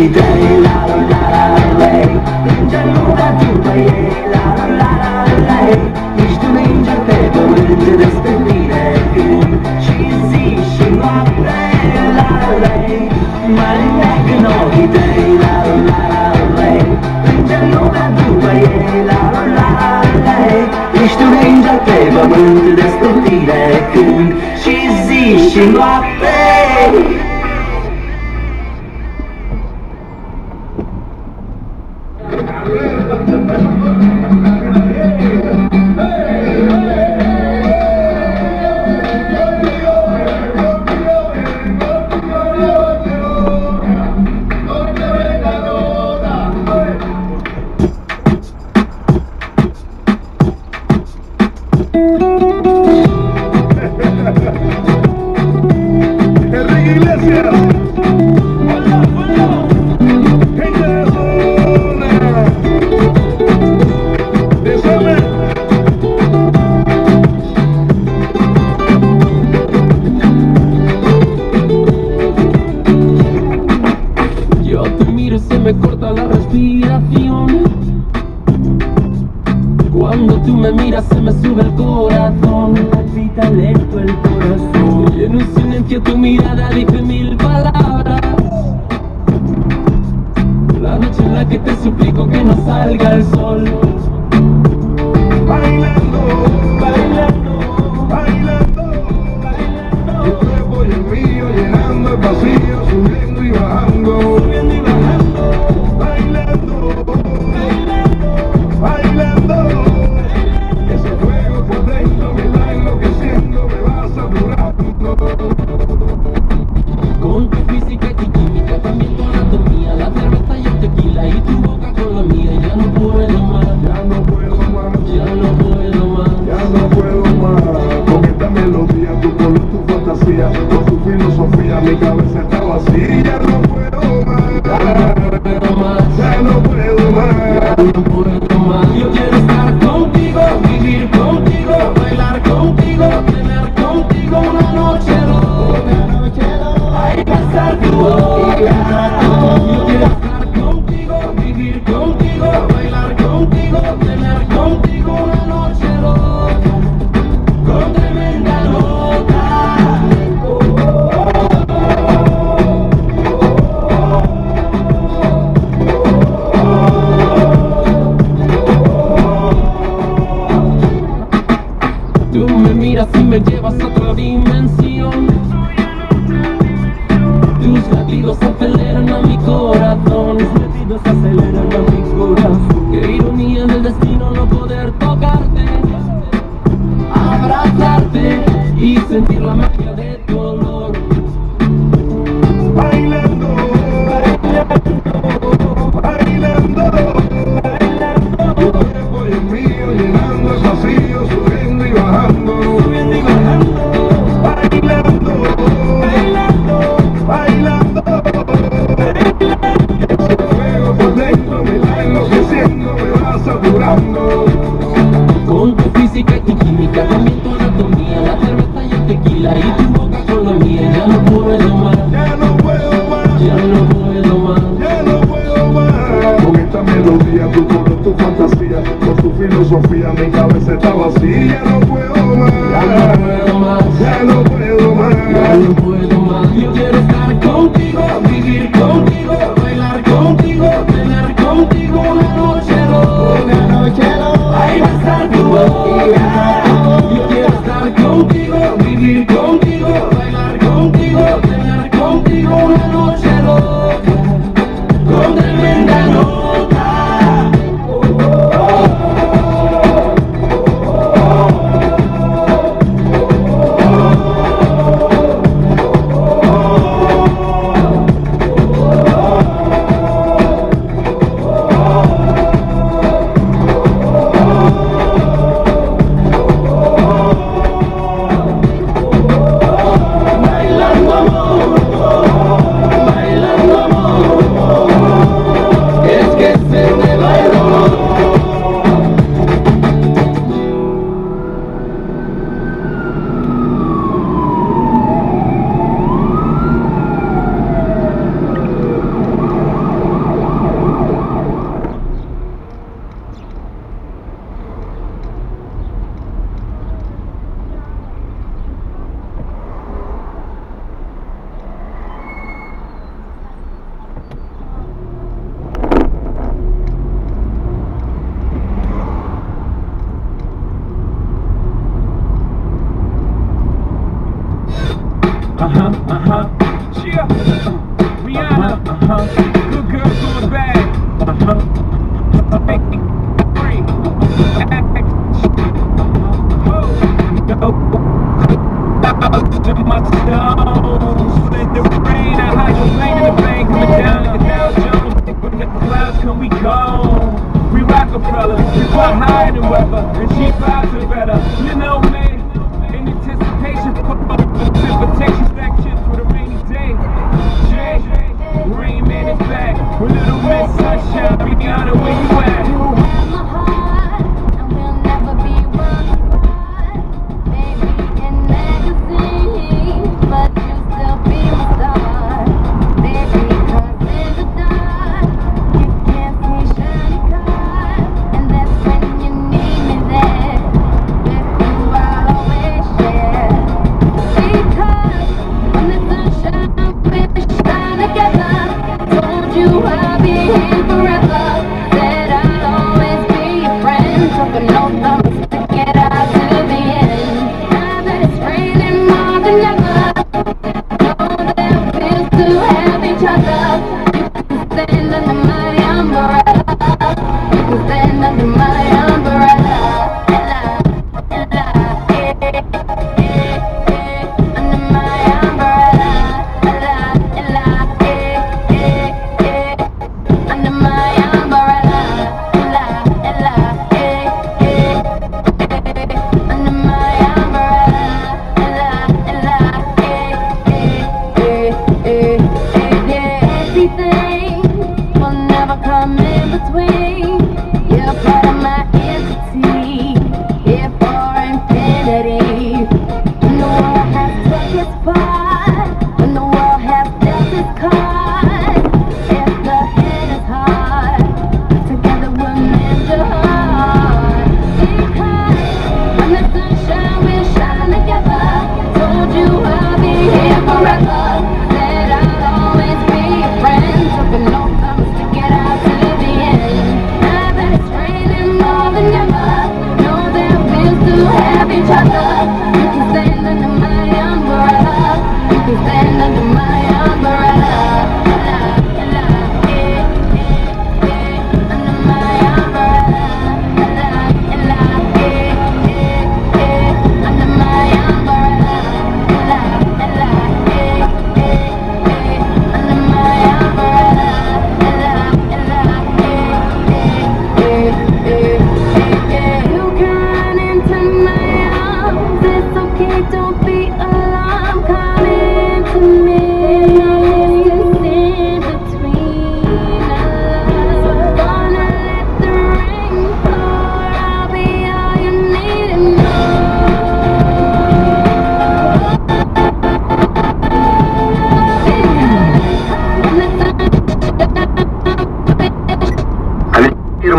și trei la la la lei Ninja nu batiu pe ei la la la la lei Ești un ninja despre mine gând Și și noapte la la lei Mare neg în ochii la la la lei Ninja nu batiu ei la la la lei Ești un ninja pe pământ despre mine gând Și zi și noapte Lento el corazón. Y en un silencio tu mirada dice mil palabras. La noche en la que te suplico que no salga el sol. Bailando, Bailando, bailando. Tu cuerpo y el mío llenando el vacío, subiendo y bajando. Yo quiero estar contigo, vivir contigo, bailar contigo, tener contigo una noche loca. Ay, pasar tu boca. Tus latidos aceleran a mi corazón. Tus latidos aceleran a mi corazón. Qué ironía del destino no poder tocarte, abrazarte y sentir la magia de tu olor. Bailando, Con tu física y tu química, también tu anatomía, la cerveza y el tequila y tu boca con la mía. Ya no puedo más, Ya no puedo más, ya no puedo más. ya no puedo más. Con esta melodía, tu color, tu fantasía, con tu filosofía, mi cabeza está vacía. Ya no puedo más, Ya no puedo más, we need to go. uh-huh, uh-huh. Cheer. Rihanna, uh-huh. Good girls going bad. Uh-huh. Big three. Oh. Oh. Oh. Oh. Oh. Oh. We're little Miss Sunshine, Rihanna, where you at?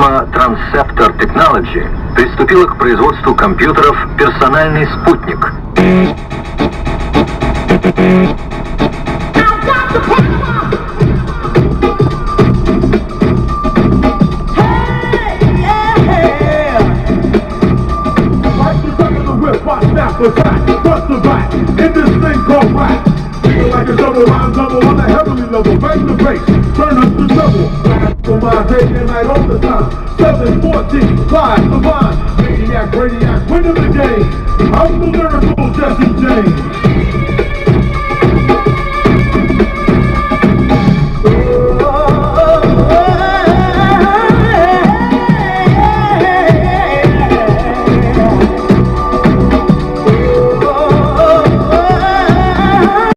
фирма Transceptor Technology приступила к производству компьютеров «Персональный спутник». was hot, bust the back, in this thing called rap. Feel like a double, I'm double on the heavenly level, bang the bass, turn up the double. D, fly, the bond, maniac, radiac, win of the day. I'm the